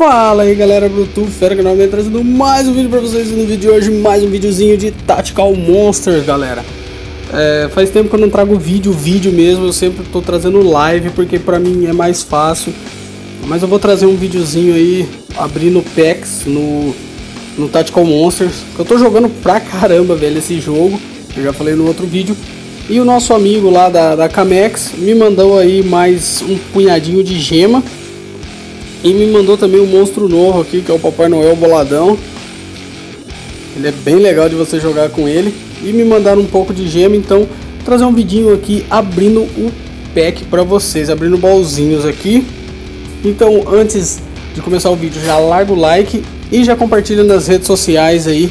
Fala aí galera, Bluetooth Fera que novamente trazendo mais um vídeo pra vocês. No vídeo de hoje mais um videozinho de Tactical Monster galera. É, Faz tempo que eu não trago vídeo, vídeo mesmo, eu sempre tô trazendo live porque pra mim é mais fácil. Mas eu vou trazer um videozinho aí abrindo packs no, no Tactical Monsters. Eu tô jogando pra caramba velho esse jogo, eu já falei no outro vídeo. E o nosso amigo lá da, da Camex me mandou aí mais um punhadinho de gema e me mandou também um monstro novo aqui, que é o Papai Noel Boladão. Ele é bem legal de você jogar com ele. E me mandaram um pouco de gema, então trazer um vidinho aqui abrindo o pack para vocês, abrindo baúzinhos aqui. Então antes de começar o vídeo, já larga o like e já compartilha nas redes sociais aí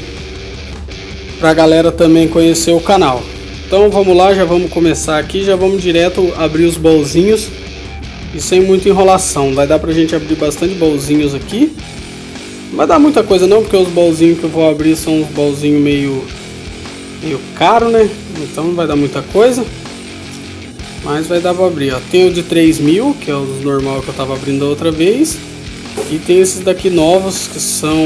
pra galera também conhecer o canal. Então vamos lá, já vamos começar aqui, já vamos direto abrir os baúzinhos. E sem muita enrolação. Vai dar pra gente abrir bastante bolzinhos aqui. Não vai dar muita coisa não, porque os bolzinhos que eu vou abrir são uns bolzinhos meio, meio caro, né? Então não vai dar muita coisa. Mas vai dar pra abrir, ó. Tem o de 3 mil, que é o normal que eu tava abrindo outra vez. E tem esses daqui novos, que são...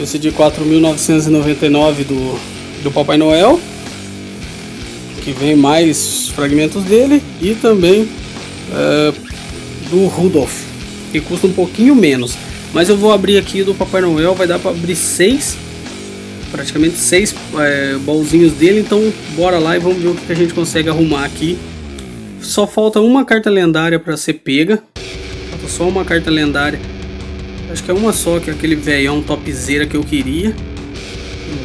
Esse de 4.999 do, do Papai Noel. Que vem mais fragmentos dele. E também uh, do Rudolph, que custa um pouquinho menos. Mas eu vou abrir aqui do Papai Noel, vai dar para abrir seis, praticamente seis é, bolzinhos dele. Então bora lá e vamos ver o que a gente consegue arrumar aqui. Só falta uma carta lendária para ser pega. Falta só uma carta lendária. Acho que é uma só, que é aquele velhão topzera que eu queria.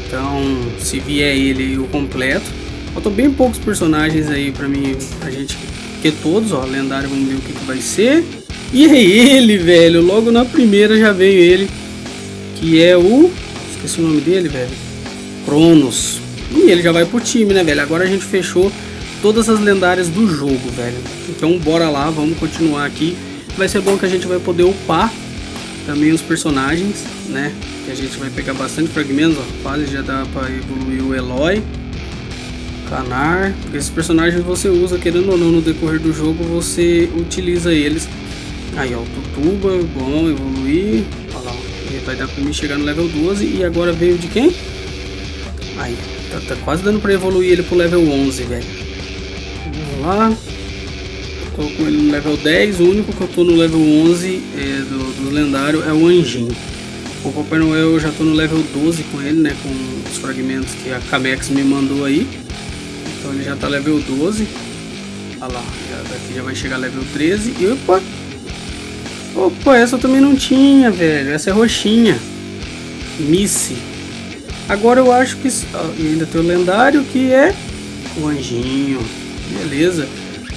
Então, se vier ele, eu completo. Faltam bem poucos personagens aí pra mim, pra gente ter todos, ó, lendário, vamos ver o que, que vai ser. E é ele, velho, logo na primeira já veio ele, que é o... esqueci o nome dele, velho. Cronos. E ele já vai pro time, né, velho? Agora a gente fechou todas as lendárias do jogo, velho. Então bora lá, vamos continuar aqui. Vai ser bom que a gente vai poder upar também os personagens, né? Que a gente vai pegar bastante fragmentos, ó. Quase já dá pra evoluir o Eloy. Canar, esses personagens você usa, querendo ou não, no decorrer do jogo você utiliza eles. Aí ó, Tutuba, bom, evoluir. Olha lá, vai dar pra mim chegar no level 12 e agora veio de quem? Aí, tá, tá quase dando pra evoluir ele pro level 11, velho. Vamos lá. Tô com ele no level 10, o único que eu tô no level 11 é, do, do lendário é o Anjinho. O Papai Noel eu já tô no level 12 com ele, né, com os fragmentos que a Kamex me mandou aí. Então ele já tá level 12. Olha lá, já, daqui já vai chegar level 13. E opa! Opa, essa eu também não tinha, velho. Essa é roxinha. Missy. Agora eu acho que... Ó, ainda tem o lendário que é o anjinho. Beleza.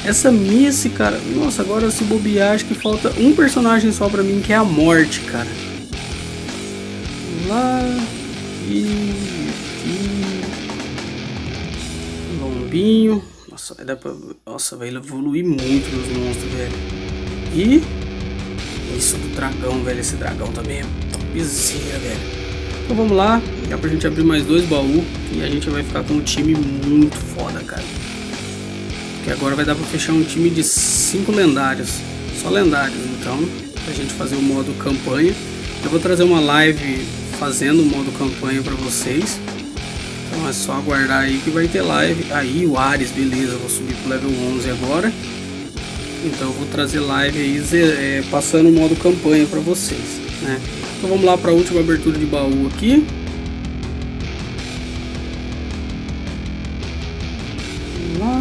Essa Missy, cara... Nossa, agora se bobear, acho que falta um personagem só pra mim, que é a morte, cara. Lá... E... lombinho. Nossa, vai dar pra... Nossa, vai evoluir muito nos monstros, velho. E... Isso do dragão, velho. Esse dragão também é topzera, velho. Então vamos lá. Dá pra gente abrir mais dois baús. E a gente vai ficar com um time muito foda, cara. Porque agora vai dar pra fechar um time de cinco lendários. Só lendários, então. Pra gente fazer o modo campanha. Eu vou trazer uma live fazendo o modo campanha pra vocês. É só aguardar aí que vai ter live. Aí o Ares, beleza, vou subir pro level 11 agora. Então eu vou trazer live aí é, passando o modo campanha para vocês, né? Então vamos lá para a última abertura de baú aqui. Vamos lá.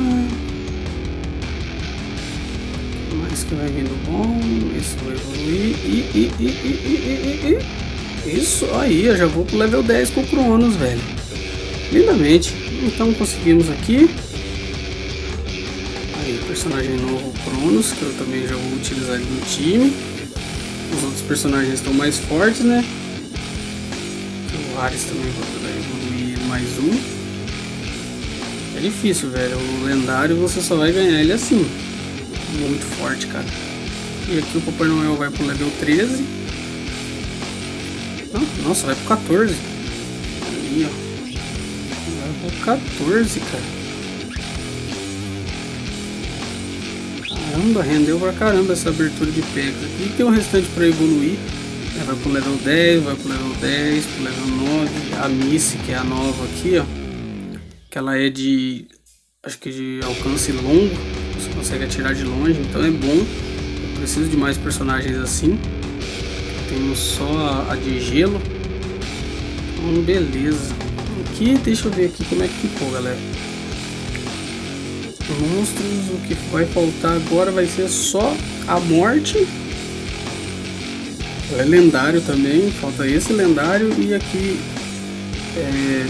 Mais que vai vindo bom. Isso vai evoluir. E, e, e, e, e, Isso aí, eu já vou pro level 10 com o Cronos, velho lindamente. Então conseguimos aqui. Aí, personagem novo Cronos, que eu também já vou utilizar no time. Os outros personagens estão mais fortes, né? O Ares também vou evoluir mais um. É difícil, velho. O lendário você só vai ganhar ele assim. Muito forte, cara. E aqui o Papai Noel vai pro level 13. nossa, vai pro 14. Ali, ó. O 14, cara. Caramba, rendeu pra caramba essa abertura de packs aqui. Tem o restante para evoluir. Vai pro level 10, vai pro level 10, pro level 9. A Missy, que é a nova aqui, ó. Que ela é de. Acho que de alcance longo. Você consegue atirar de longe, então é bom. Eu preciso de mais personagens assim. Temos só a, a de gelo. Então, beleza. Aqui, deixa eu ver aqui como é que ficou, galera. Monstros, o que vai faltar agora vai ser só a morte é lendário também, falta esse lendário e aqui é,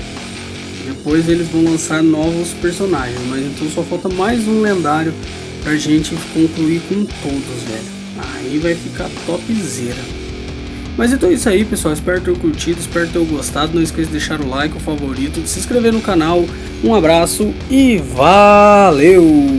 depois eles vão lançar novos personagens, mas então só falta mais um lendário pra gente concluir com todos, velho. Aí vai ficar topzera. Mas então é isso aí, pessoal. Espero ter curtido, espero ter gostado. Não esqueça de deixar o like, o favorito, de se inscrever no canal. Um abraço e valeu!